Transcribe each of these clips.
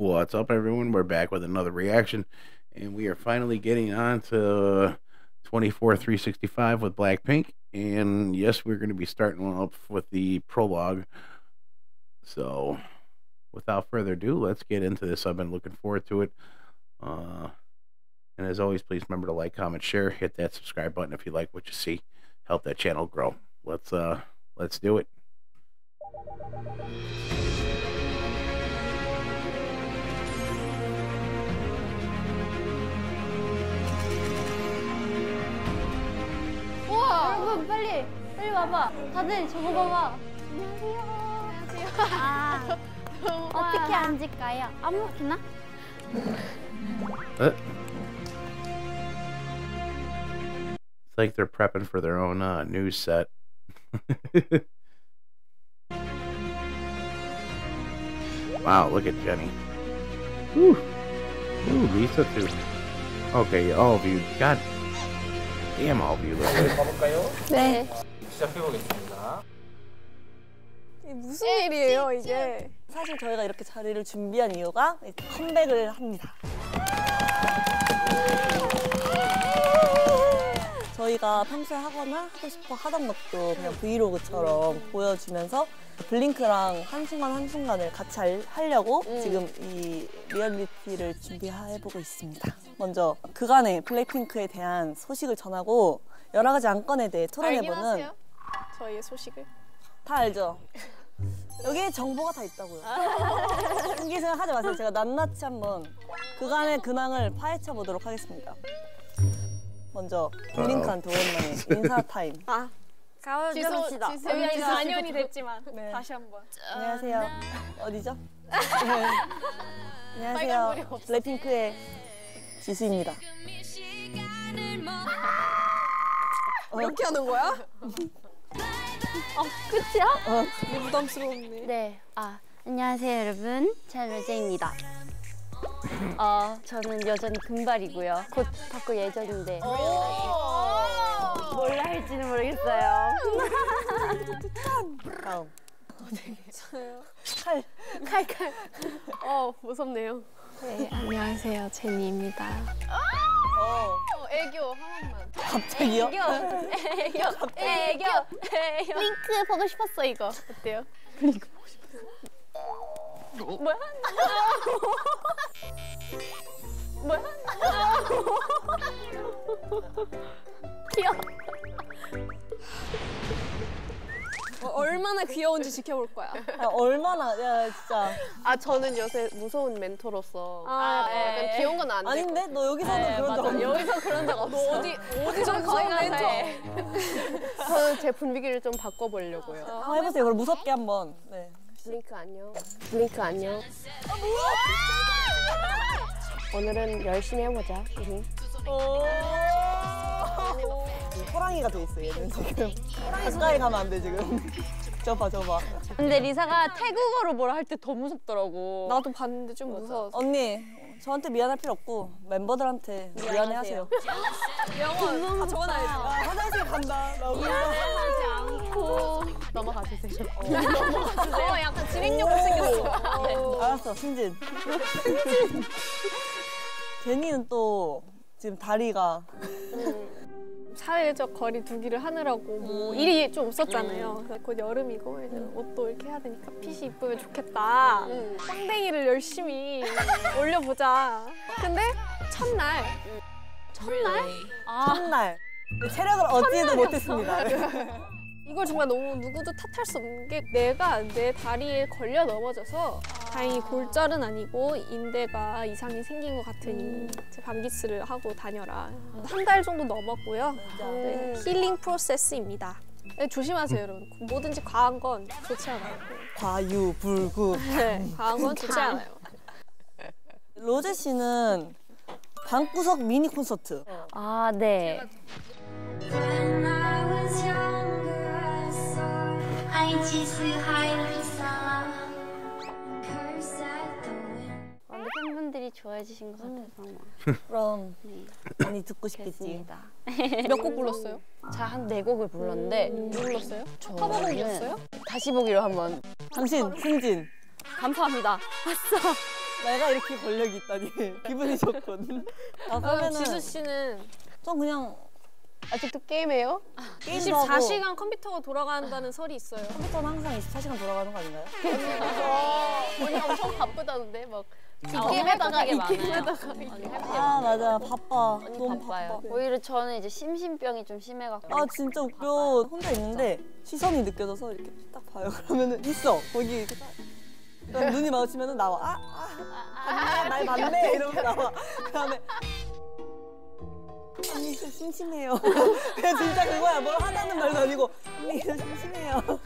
What's up, everyone? We're back with another reaction, and we are finally getting on to 24 365 with Blackpink. And yes, we're going to be starting up with the prologue. So, without further ado, let's get into this. I've been looking forward to it. Uh, and as always, please remember to like, comment, share, hit that subscribe button if you like what you see. Help that channel grow. Let's uh, let's do it. 빨리 빨리 와봐. 다들 저거 봐봐. 안녕하세요. 안녕하세요. 아, 어떻게 앉을까요? 아무렇게나? Uh, It's like they're prepping for their own uh, news set. wow, look at Jenny. Woo. Ooh, Lisa too. Okay, all of you. God damn, all of you. Look at 가볼까요? 네. 시작해 보겠습니다. 이게 무슨 일이에요 이게? 사실 저희가 이렇게 자리를 준비한 이유가 컴백을 합니다. 저희가 평소에 하거나 하고 싶어 하던 것도 그냥 브이로그처럼 보여주면서 블링크랑 한순간 한순간을 같이 할- 하려고 지금 이 리얼리티를 준비해보고 있습니다. 먼저 그간의 블랙핑크에 대한 소식을 전하고 여러 가지 안건에 대해 토론해보는 저희의 소식을. 다 알죠? 여기에 정보가 다 있다고요. 신기 생각하지 마세요. 제가 낱낱이 한번 그간의 근황을 파헤쳐 보도록 하겠습니다. 먼저 블링크한테 오랜만에 인사 타임. 아, 지소, 지소. 저희가 4년이 됐지만 네. 다시 한번. 안녕하세요. 어디죠? 네. 안녕하세요. 블랙핑크의 지수입니다. 이렇게 하는 거야? 끝이야? 되게 부담스러웠네. 네. 아 안녕하세요 여러분. 잘 로제입니다. 어 저는 여전히 금발이고요. 곧 바꿀 예정인데 뭘 할지는 모르겠어요. 다음. 저요. 칼. 칼 칼. 어, 무섭네요. 네, 안녕하세요. 제니입니다. 갑자기요? 애교 애교 애교 애교. 링크 보고 싶었어 이거. 어때요? 뭐야? 뭐야? 귀여워. 어, 얼마나 귀여운지 지켜볼 거야. 야, 얼마나, 야, 진짜. 아, 저는 요새 무서운 멘토로서 아, 네. 약간 귀여운 건 안 돼. 아닌데? 너 여기서는 그런 적 없는데? 여기서 그런 적 없어. 너 어디 어디서 무서운 멘토? 저는 제 분위기를 좀 바꿔보려고요. 한번 해보세요. 그럼 무섭게 한번. 네. 블링크 안녕. 블링크 안녕. 오늘은 열심히 해보자. 우리. 호랑이가 돼 있어 얘는 지금. 가까이 가면 안 돼 지금. 저봐 저봐. 근데 리사가 태국어로 뭐라 할 때 더 무섭더라고. 나도 봤는데 좀 무서웠어. 언니 저한테 미안할 필요 없고 멤버들한테 미안해하세요. 영원 다 적어놔야지. 아, 화장실 간다. 라고. 미안하지 않고. 넘어가 주세요. 어, 약간 진행력을 생겼어. 알았어 승진. 승진. 제니는 또 지금 다리가 사회적 거리 두기를 하느라고 뭐 일이 좀 없었잖아요. 그래서 곧 여름이고 이제 옷도 이렇게 해야 되니까 핏이 이쁘면 좋겠다. 빵댕이를 열심히 올려보자. 근데 첫날 첫날? 첫날. 체력을 얻지도 못했습니다 이걸 정말 너무 누구도 탓할 수 없는 게 내가 내 다리에 걸려 넘어져서 다행히 골절은 아니고 인대가 이상이 생긴 것 같으니 이제 방기스를 하고 다녀라. 한달 정도 넘었고요. 네, 힐링 프로세스입니다. 네, 조심하세요, 여러분. 뭐든지 과한 건 좋지 않아요. 과유불급 네, 과한 건 좋지 않아요. 로제 씨는 방구석 미니 콘서트 아 네. 많은 팬분들이 좋아해 주신 것 같아서 그럼. 네, 많이 듣고 싶겠지. 그랬습니다. 몇곡 불렀어요? 자 한 네 곡을 불렀는데 뭐 불렀어요? 커버곡이었어요? 다시 보기로 한번. 당신 승진. 감사합니다. 내가 이렇게 권력이 있다니. 기분이 좋거든. 아 아, 그러면은 지수 씨는? 좀 그냥 아직도 게임해요? 게임도 하고 24시간 컴퓨터가 돌아간다는 설이 있어요. 컴퓨터는 항상 24시간 돌아가는 거 아닌가요? 언니 엄청 바쁘다는데 막 어, 게임에다가 이. 게임에다가 아 맞아 바빠. 언니 너무 바빠요. 바빠. 오히려 저는 이제 심신병이 좀 심해갖고 아 진짜 웃겨. 혼자 있는데 시선이 느껴져서 이렇게 딱 봐요. 그러면은 있어 거기 이렇게 눈이 마주치면은 나와. 아, 아, 아, 날 봤네 이러면서 나와. 그다음에 언니 저 심심해요. 그냥 진짜 그거야. 뭘 하다는 말도 아니고 언니 저 심심해요.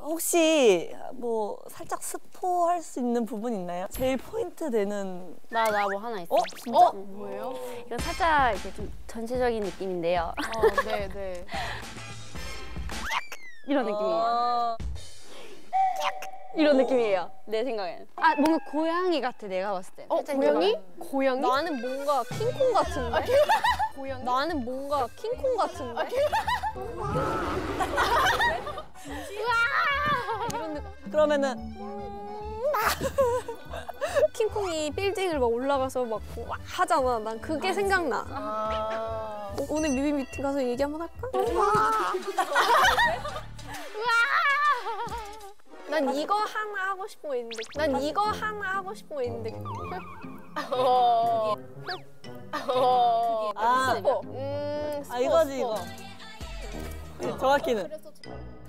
혹시 뭐 살짝 스포할 수 있는 부분 있나요? 제일 포인트 되는 나 나 뭐 하나 있어. 어 진짜? 어? 뭐예요? 이건 살짝 이렇게 좀 전체적인 느낌인데요. 어, 네, 네. 이런 느낌이에요. 아, 이런 느낌이에요. 내 생각엔. 아 뭔가 고양이 같아 내가 봤을 때. 어, 고양이? 고양이? 나는 뭔가 킹콩 같은데? 고양이? 나는 뭔가 킹콩 같은데? 이런 느낌. 그러면은 킹콩이 빌딩을 막 올라가서 막, 막 하잖아. 난 그게 생각나. 아, 오- 오늘 뮤비 미팅 가서 얘기 한번 할까? 난 이거 하나 하고 싶은 거 있는데 난 이거 하나 하고 싶은 거 있는데. 어. 아, 스포. 음, 아 이거지 이거. 네, 정확히는.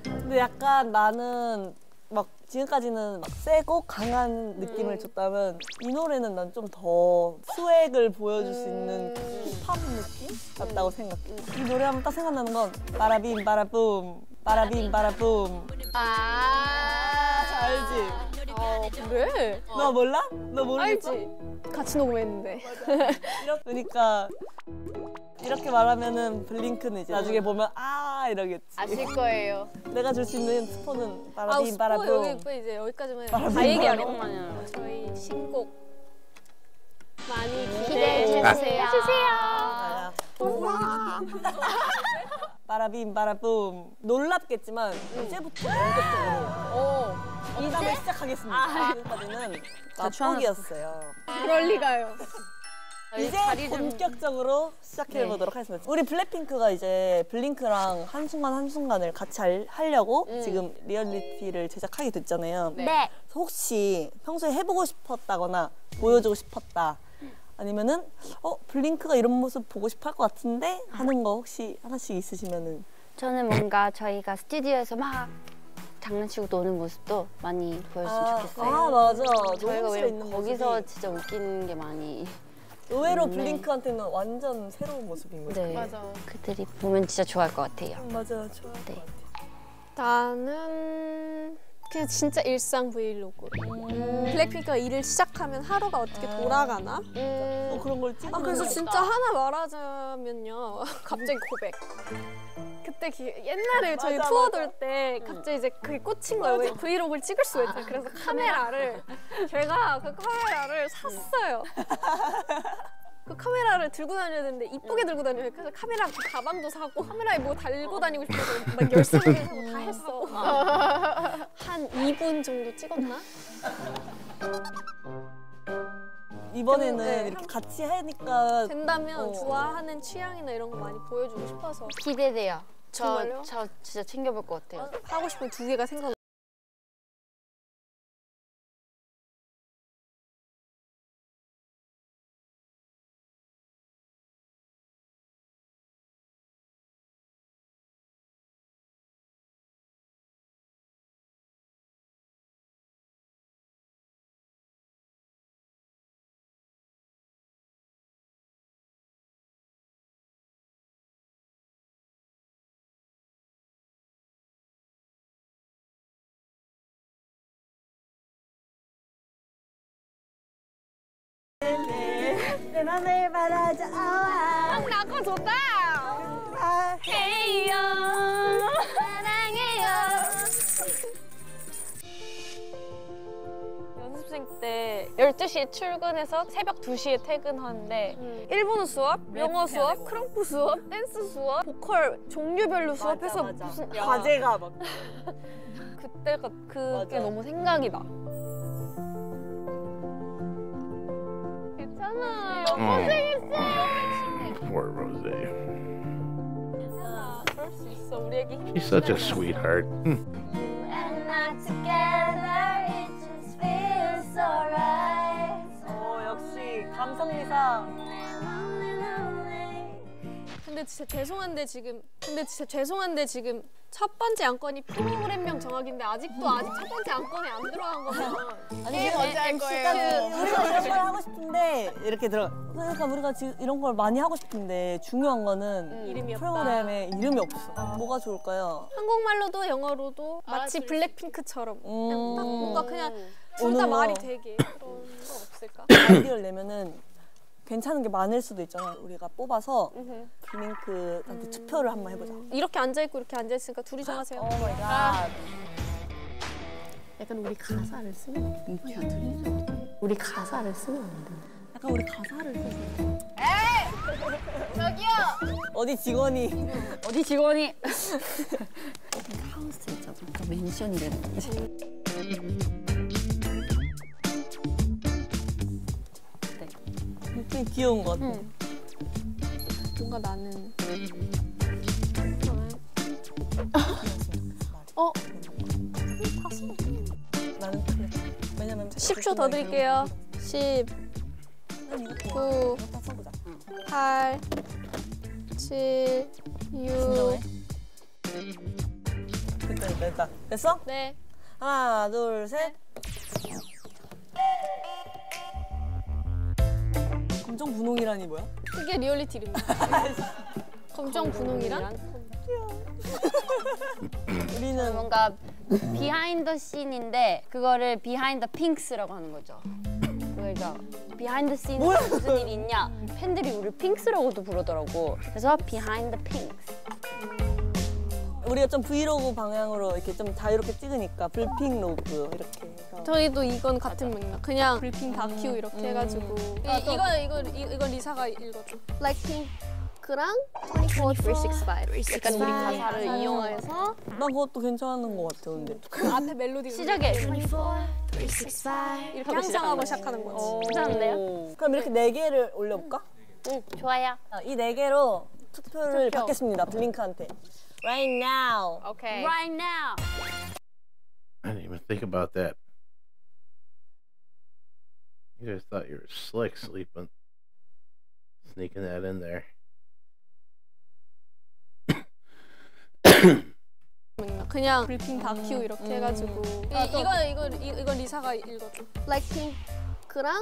근데 약간 나는 막 지금까지는 막 세고 강한 느낌을 줬다면 이 노래는 난 좀 더 스웩을 보여줄 수 있는 힙합 느낌? 같다고 생각해. 이 노래 하면 딱 생각나는 건 바라빔 바라붐 바라빔 바라붐 아, 알지? 어 그래? 너 몰라? 너 모르겠어? 알지? 같이 녹음했는데 이렇- 그러니까 이렇게 말하면은 블링크는 이제 나중에 보면 아 이러겠지. 아실 거예요. 내가 줄 수 있는 스포는 아 바라빔 스포 바라붐. 여기 이제 여기까지만 해요 다 바라빔. 저희 신곡 많이 기대해 기대해 주세요. 아. 바라빔 바라붐 놀랍겠지만 이제부터 본격적으로 어. 이담을 시작하겠습니다. 지금까지는 맛보기였어요. 그럴 리가요 이제 본격적으로 시작해 보도록 하겠습니다. 우리 블랙핑크가 이제 블링크랑 한순간 한순간을 같이 할- 하려고 지금 리얼리티를 제작하게 됐잖아요. 네. 네. 혹시 평소에 해보고 싶었다거나 보여주고 싶었다 아니면은 어 블링크가 이런 모습 보고 싶어 할 것 같은데 하는 거 혹시 하나씩 있으시면은 저는 뭔가 저희가 스튜디오에서 막 장난치고 노는 모습도 많이 보여줬으면 좋겠어요. 아 맞아 저희가 왜 있는 거기서 모습이 진짜 웃기는 게 많이 의외로 네. 블링크한테는 완전 새로운 모습인 거죠. 네. 맞아. 그들이 보면 진짜 좋아할 것 같아요. 음, 맞아 좋아. 네. 나는 그냥 진짜 일상 브이로그. 블랙핑크가 일을 시작하면 하루가 어떻게 돌아가나? 음, 또 그런 걸 찍으면 아 그래서 진짜 하나 말하자면요. 갑자기 고백. 그때 기, 옛날에 저희 맞아, 투어. 돌 때 갑자기 이제 그게 꽂힌 거예요. 왜 브이로그를 찍을 수가 있잖아요. 그래서 카메라를 제가 그 카메라를 샀어요 그 카메라를 들고 다녀야 되는데 이쁘게 들고 다녀요 그래서 카메라 그 가방도 사고 카메라에 뭐 달고 다니고 싶어서 막 열심히 사고 다 했어 한 2분 정도 찍었나? 이번에는 네. 이렇게 같이 하니까 된다면 어. 좋아하는 취향이나 이런 거 많이 보여주고 싶어서 기대돼요. 정말요? 저, 저 진짜 챙겨볼 것 같아요. 하고 싶은 두 개가 생각. 내 맘을 받아줘 아, 나가 좋다. 아, 해요 사랑해요 연습생 때 12시에 출근해서 새벽 2시에 퇴근하는데 일본어 수업, 영어 수업, 크럼프 수업, 댄스 수업, 보컬 종류별로 수업해서 무슨 야, 과제가 막 그때가 그게 맞아. 너무 생각이 나. 괜찮아. Oh, poor Rose. 그럴 수 있어. 우리 애기 힘. She's such a sweetheart. Hmm. And not together, it just feels so right. 어, 역시 감성미상. 근데 진짜 죄송한데 지금 근데 진짜 죄송한데 지금 첫 번째 안건이 프로그램명 정하기인데 아직도 아직 첫 번째 안건에 안 들어간 거면 아니, 게임 언제 할 거예요? 우리가 이런 걸 하고 싶은데 이렇게 들어. 그러니까 우리가 지금 이런 걸 많이 하고 싶은데 중요한 거는 이름이 없다. 프로그램에 이름이 없어. 뭐가 좋을까요? 한국말로도 영어로도 마치 알아들을 블랙핑크처럼 그냥 딱 음. 뭔가 그냥 둘다 오늘 말이 뭐. 되게 그런 거 없을까? 아이디어를 내면은 괜찮은 게 많을 수도 있잖아. 우리가 뽑아서 블링크한테 투표를 한번 해보자. 이렇게 앉아 있고 이렇게 앉아 있으니까 둘이 정하세요. oh my god. 약간 우리 가사를 쓰면 링크가 들리죠. 우리 가사를 쓰면 안 돼. 약간 우리 가사를 써서. 저기요. 어디 직원이 어디 직원이 하우스 있잖아. 멘션이 되는 거지. 좀 귀여운 것 같아. 응. 뭔가 나는 어 나는 그래. 왜냐면 10초 더 드릴게요. 10, 9, 다 써보자. 8, 7, 6. 됐다 됐다 됐다. 됐어? 네. 하나 둘 셋. 검정 분홍이라니 뭐야? 그게 리얼리티 이름이야. 검정 분홍이란? 우리는 뭔가 behind scene인데 그거를 behind pinks라고 하는 거죠. 그러니까 behind 뭐야? 무슨 일이 있냐? 팬들이 우리 pinks라고도 부르더라고. 그래서 behind pinks. 우리가 좀 브이로그 방향으로 이렇게 좀 자유롭게 찍으니까 블핑 로그 이렇게 저희도 이건 같은 맥락. 그냥 블핑 다큐 이렇게 해가지고. 이, 이거 이거 이- 이건 리사가 읽어줘. 블랙핑크랑 24, 365. 약간 우리 가사를 이용해서 난 그것도 괜찮은 것 같아 근데 그 앞에 멜로디 시작해. 24, 365. 이렇게 항상하고 시작하는 거지. 괜찮은데요? 그럼 이렇게 네 개를 올려볼까? 응, 좋아요. 이 네 개로 투표를 투표. 받겠습니다 블링크한테 Right now 오케이. Right now. I didn't even think about that. You guys thought you were slick sleeping. Sneaking that in there. 맥락. 그냥 불핑 다큐 이렇게 해가지고. 이, 이거 이거 이- 이건 리사가 읽어줘. 블랙핑크랑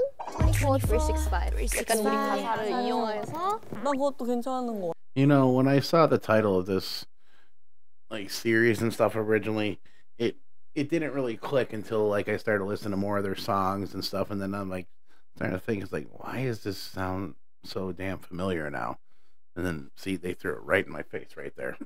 24, 365. 약간 우리 가사를 이용해서 난 그것도 괜찮은 것 같아 You know, when I saw the title of this like series and stuff originally, it it didn't really click until like I started listening to more of their songs and stuff, and then I'm like starting to think, it's like, why does this sound so damn familiar now? And then see, they threw it right in my face right there.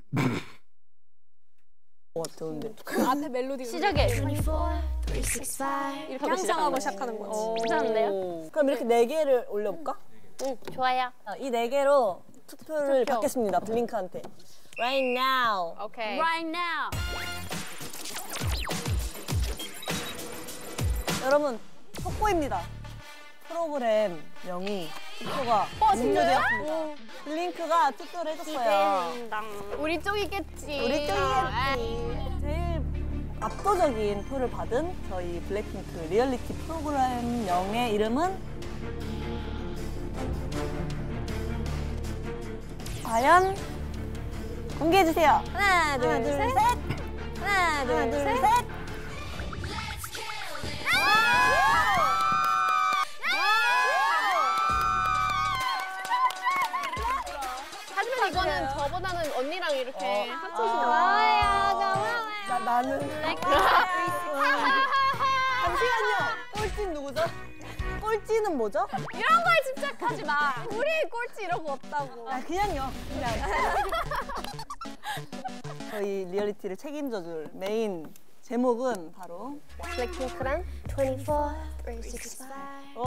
것 같아 근데 그 앞에 멜로디 시작해. 24, 365. 이렇게 항상하고 시작하는 거지. 괜찮은데요? 그럼 이렇게 네 개를 올려볼까? 응, 좋아요. 이 네 개로 투표를 투표. 받겠습니다 블링크한테 Right now 오케이. Right now. 여러분 속보입니다 프로그램 명이 투표가 어, 완료되었습니다 블링크가 투표를 해줬어요 우리 쪽이겠지. 우리 쪽이겠지. 아, 제일 압도적인 표를 받은 저희 블랙핑크 리얼리티 프로그램 명의 이름은 과연 공개해주세요. 하나, 둘, 셋. 하나, 둘, 셋. 하지만 이거는 저보다는 언니랑 이렇게 합쳐서. 나, 나는. 잠시만요. 꼴찌는 누구죠? 꼴찌는 뭐죠? 이런 거에 집착하지 마. 우리 꼴찌 이런 거 없다고. 아, 그냥요. 그냥. 저희 리얼리티를 책임져줄 메인 제목은 바로 블랙핑크랑 24, 365. 오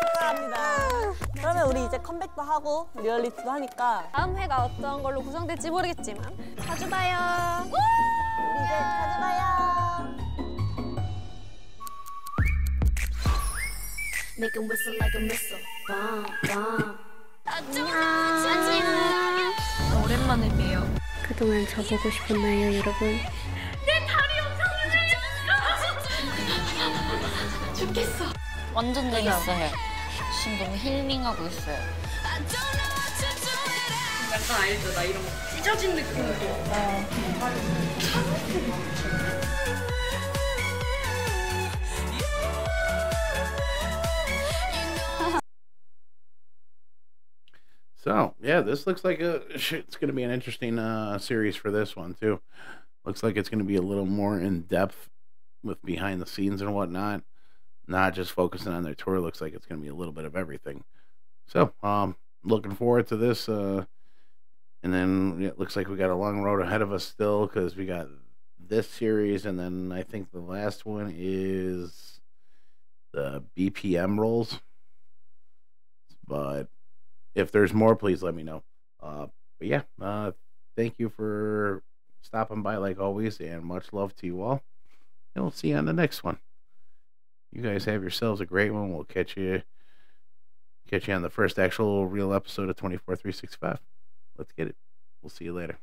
축하합니다. 그러면 우리 이제 컴백도 하고 리얼리티도 하니까 다음 회가 어떤 걸로 구성될지 모르겠지만 자주 봐요. 우리 이제 자주 봐요. Make 'em whistle like a missile. Bomb, bomb. 오랜만에 봬요. 그동안 저 보고 싶었나요, 여러분? 완전 재밌어요. 지금 너무 힐링하고 있어요. 약간 알죠? 나 이런 거 찢어진 느낌으로. So yeah, this looks like a it's going to be an interesting uh, series for this one too. Looks like it's going to be a little more in depth with behind the scenes and whatnot, not just focusing on their tour. Looks like it's going to be a little bit of everything. So um, looking forward to this. Uh, and then it looks like we got a long road ahead of us still because we got this series, and then I think the last one is the BPM rolls. But if there's more, please let me know. Uh, but yeah, uh, thank you for stopping by like always, and much love to you all. And we'll see you on the next one. You guys have yourselves a great one. We'll catch you catch you on the first actual real episode of 24 365. Let's get it. We'll see you later.